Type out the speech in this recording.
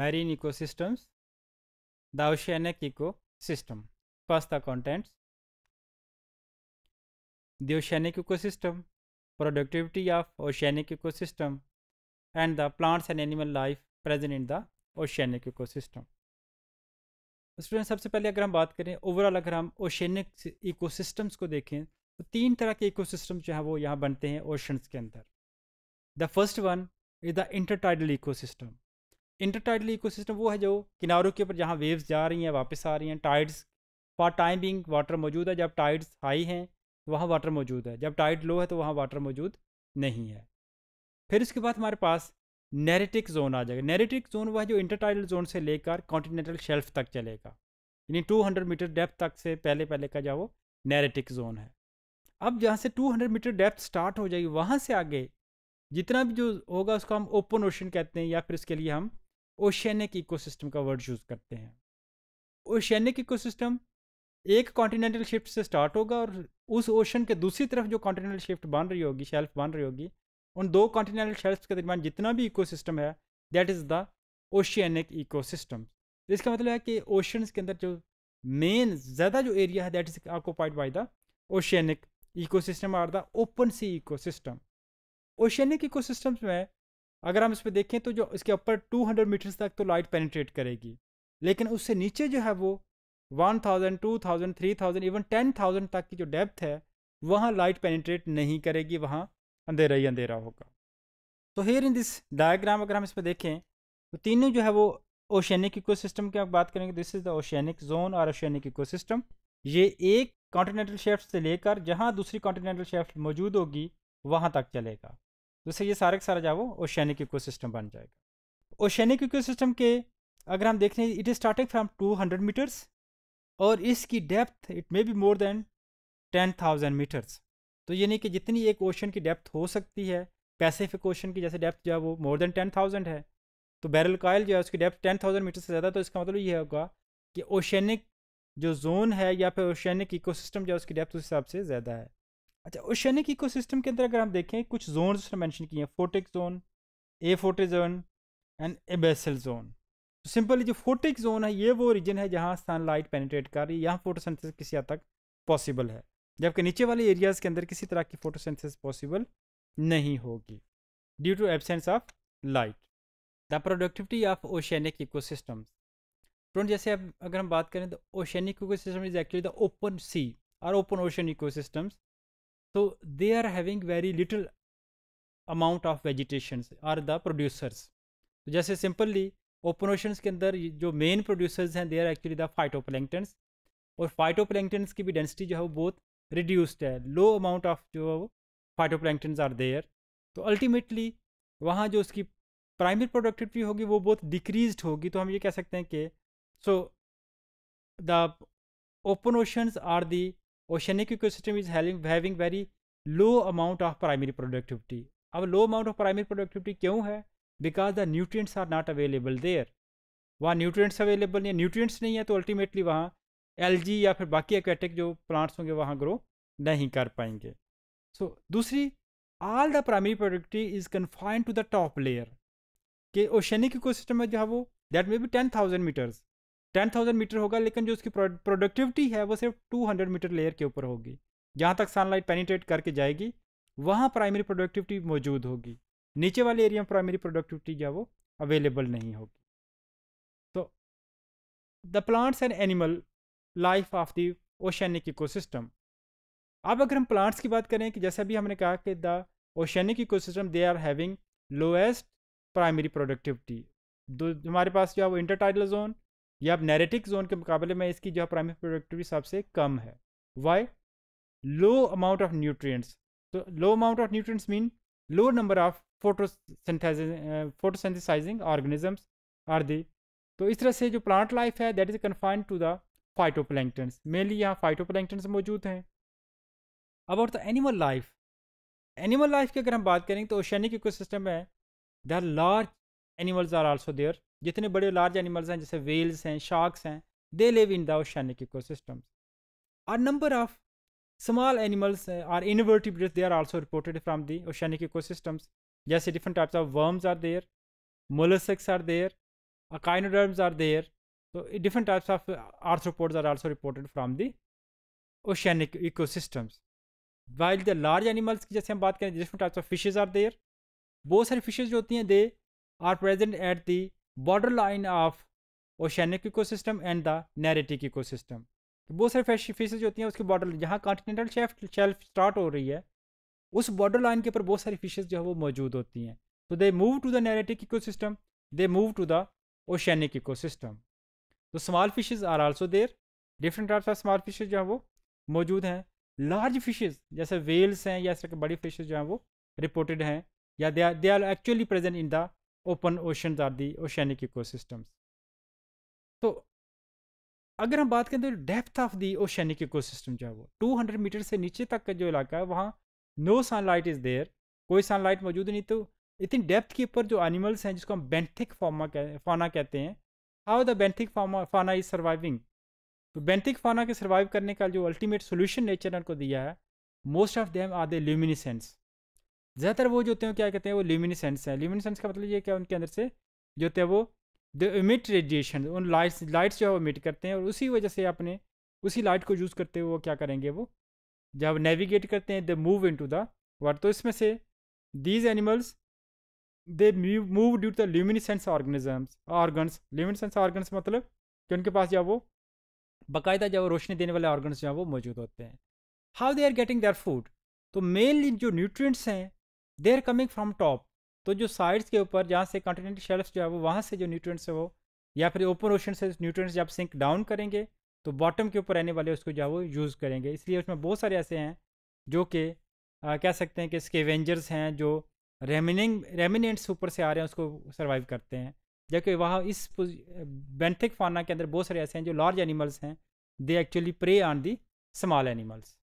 marine ecosystems, the oceanic ecosystem. First, the contents. The oceanic ecosystem, productivity of oceanic ecosystem, and the plants and animal life present in the oceanic ecosystem. Student सबसे पहले अगर हम बात करें overall अगर हम oceanic ecosystems को देखें तो तीन तरह के इकोसिस्टम जो है वो यहाँ बनते हैं ओशंस के अंदर the first one is the intertidal ecosystem intertidal ecosystem वो है जो किनारों के ऊपर जहाँ वेव्स जा रही हैं, वापस आ रही हैं tides for time being water मौजूद है, जब टाइड्स हाई हैं, वहाँ वाटर मौजूद है, जब टाइड लो है तो वहाँ वाटर मौजूद नहीं है। फिर उसके बाद हमारे पास नेरेटिक जोन आ जाएगा। नेरेटिक जोन वह जो इंटरटाइडल जोन से लेकर कॉन्टिनेंटल शेल्फ तक चलेगा। यानी 200 मीटर डेप्थ तक से पहले पहले का जो वो नेरेटिक जोन है। अब जहाँ से 200 मीटर डेप्थ स्टार्ट हो जाएगी, वहाँ से आगे जितना भी जो होगा उसको हम ओपन ओशन कहते हैं या फिर इसके लिए हम ओशियनिक इकोसिस्टम का वर्ड यूज़ करते हैं। ओशियनिक इकोसिस्टम एक कॉन्टिनेंटल शिफ्ट से स्टार्ट होगा और उस ओशन के दूसरी तरफ़ जो कॉन्टिनेंटल शिफ्ट बन रही होगी, शेल्फ बन रही होगी, उन दो कॉन्टिनेंटल शेल्फ के दरमियान जितना भी इकोसिस्टम है that is the oceanic ecosystem इसका मतलब है कि ओशंस के अंदर जो मेन ज़्यादा जो एरिया है that is occupied by the oceanic ecosystem are the open sea ecosystem oceanic ecosystems में अगर हम इस पर देखें तो जो इसके ऊपर 200 मीटर्स तक तो लाइट पेनिट्रेट करेगी। लेकिन उससे नीचे जो है वो 1000, 2000, 3000 इवन 10000 तक की जो डेप्थ है वहाँ लाइट पेनिट्रेट नहीं करेगी वहाँ अंधेरा ही अंधेरा होगा। तो हेयर इन दिस डायग्राम अगर हम इस पर देखें तो तीनों जो है वो ओशियनिक इकोसिस्टम की आप बात करेंगे this is the oceanic zone और ओशियनिक इकोसिस्टम ये एक कॉन्टिनेंटल शेफ्ट से लेकर जहाँ दूसरी कॉन्टिनेंटल शेफ्ट मौजूद होगी वहाँ तक चलेगा। इससे ये सारे का सारा जो वो ओशियनिक इकोसिस्टम बन जाएगा। ओशियनिक इकोसिस्टम के अगर हम देख it is starting from 200 metres और इसकी depth it may be more than 10,000 metres तो ये नहीं कि जितनी एक ओशन की डेप्थ हो सकती है पैसिफिक ओशन की जैसे डेप्थ जो है वो मोर देन टेन थाउज़ेंड है। तो बैरल कायल जो है उसकी डेप्थ टेन थाउज़ेंड मीटर से ज़्यादा तो इसका मतलब ये होगा कि ओशनिक जो जोन है या फिर ओशनिक इकोसिस्टम जो है उसकी डेप्थ उस हिसाब से ज़्यादा है। अच्छा ओशनिक इकोसिस्टम के अंदर अगर हम देखें, कुछ जोन उसने मैंशन किए हैं photic zone aphotic zone and abyssal zone तो सिंपली जो फोटिक जोन है, ये वो रीजन है जहाँ सनलाइट पेनिट्रेट कर रही है, यहाँ फोटोसिंथेसिस किसी हद तक पॉसिबल है। जबकि नीचे वाले एरियाज़ के अंदर किसी तरह की फोटोसिंथेसिस पॉसिबल नहीं होगी due to absence of light the productivity of oceanic ecosystems friend जैसे अब अगर हम बात करें तो oceanic ecosystem is actually the open sea और ओपन ओशन इकोसिस्टम्स तो they are having very little amount of vegetation are the producers तो जैसे सिंपली ओपन ओशंस के अंदर जो मेन प्रोड्यूसर्स हैं they are actually the phytoplanktons और phytoplanktons की भी डेंसिटी जो है वो बहुत रिड्यूस्ड है. लो अमाउंट ऑफ़ जो फाइटोप्लैंक्टन्स आर देयर तो अल्टीमेटली वहाँ जो उसकी प्राइमरी प्रोडक्टिविटी होगी, वो बहुत डिक्रीज होगी. तो हम ये कह सकते हैं कि so the open oceans are the oceanic ecosystem is having very low amount of primary productivity अब low amount of primary productivity क्यों है? Because the nutrients are not available there वहाँ न्यूट्रिएंट्स अवेलेबल नहीं है। न्यूट्रिएंट्स नहीं है तो ultimately वहाँ एलजी या फिर बाकी एक्वेटिक जो प्लांट्स होंगे वहाँ ग्रो नहीं कर पाएँगे। सो so, दूसरी all the primary productivity is confined to the top layer के ओशनिक इकोसिस्टम में जो है वो that may be ten thousand metres ten thousand metre होगा, लेकिन जो उसकी प्रोडक्टिविटी है, वो सिर्फ़ टू हंड्रेड मीटर लेयर के ऊपर होगी। जहाँ तक सनलाइट पेनिट्रेट करके जाएगी, वहाँ प्राइमरी प्रोडक्टिविटी मौजूद होगी। नीचे वाले एरिया में प्राइमरी प्रोडक्टिविटी जो वो? अवेलेबल नहीं होगी। तो the plants and animal life of the oceanic ecosystem अब अगर हम प्लांट्स की बात करें कि जैसे अभी हमने कहा कि the oceanic ecosystem they are having lowest primary productivity हमारे पास जो है वो इंटरटाइडल जोन या अब नेरेटिक जोन के मुकाबले में इसकी जो है प्राइमरी प्रोडक्टिविटी सबसे कम है। Why low amount of nutrients तो low amount of nutrients mean low number of photosynthesis photosynthesizing organisms are the तो इस तरह से जो प्लांट लाइफ है that is confined to the phyto phytoplanktons mainly यहाँ फाइटो फाइटोप्लैंक्टन्स मौजूद हैं। About the animal life animal life की अगर हम बात करें तो ओशनिक इकोसिस्टम में there large animals are also there जितने बड़े लार्ज एनिमल्स हैं, जैसे वेल्स हैं शार्क्स हैं they live in the oceanic ecosystem are number of small animals are invertebrate they are also reported from the oceanic ecosystems जैसे different types of worms are there molluscs are there echinoderms are there तो different types of arthropods are also reported from the oceanic ecosystems while the large animals की जैसे हम बात करें different types of fishes are there बहुत सारी fishes होती हैं they are present at the border line of oceanic ecosystem and the narrative ecosystem. तो बहुत सारी फिशेज होती हैं, उसकी बॉर्डर जहाँ कॉन्टिनेंटल शेल्फ शेल्फ स्टार्ट हो रही है, उस बॉर्डर लाइन के ऊपर बहुत सारी फिशेज जो है वो मौजूद होती हैं। तो they move to the neritic ecosystem they move to the oceanic ecosystem तो small fishes are also there different types of small fishes जो है वो मौजूद हैं। लार्ज फिशेज जैसे वेल्स हैं या इस तरह के बड़ी फिशेज जो हैं वो रिपोर्टेड हैं, या they are they are actually present in the open ocean are the ecosystems तो अगर हम बात करें तो depth of the oceanic ecosystem जो है वो 200 मीटर से नीचे तक का जो इलाका है, वहाँ नो सनलाइट इज़ देयर, कोई सनलाइट मौजूद नहीं। तो इतनी डेप्थ के ऊपर जो एनिमल्स हैं, जिसको हम बेंथिक फॉर्मा कह, फाना कहते हैं, how the benthic pharma, fauna is surviving? तो बेंथिक फाना के सर्वाइव करने का जो अल्टीमेट सोल्यूशन नेचर ने उनको दिया है, most of them are the luminescence. ज़्यादातर वो जो होते हैं क्या कहते हैं, वो ल्यूमिनिसेंस है। ल्यूमिनिसेंस का मतलब ये क्या, उनके अंदर से जो होते हैं, वो द इमिट रेडिएशन उन लाइट्स लाइट्स जो है वो इमिट करते हैं और उसी वजह से अपने, उसी लाइट को यूज़ करते हुए वो क्या करेंगे, वो जब नेविगेट करते हैं they move into the world तो इसमें से these animals they move due to the luminescence organisms organs luminescence organs मतलब कि उनके पास जब वो बाकायदा जब रोशनी देने वाले ऑर्गन्स जो है, वो मौजूद होते हैं। How they are getting their food तो मेनली जो न्यूट्रिएंट्स हैं they are coming from top तो जो साइड्स के ऊपर, जहाँ से कॉन्टिनेंटल शेल्फ जो है, वो वहाँ से जो न्यूट्रिएंट्स है वो, या फिर ओपन ओशन से न्यूट्रिएंट्स जब सिंक डाउन करेंगे तो बॉटम के ऊपर रहने वाले उसको जो है, वो यूज़ करेंगे। इसलिए उसमें बहुत सारे ऐसे हैं, जो कि कह सकते हैं कि स्केवेंजर्स हैं, जो रेमिनिंग रेमिनेंट्स ऊपर से आ रहे हैं, उसको सर्वाइव करते हैं। जबकि वहाँ इस बेंथिक फाना के अंदर बहुत सारे ऐसे हैं, जो लार्ज एनिमल्स हैं they actually prey on the small animals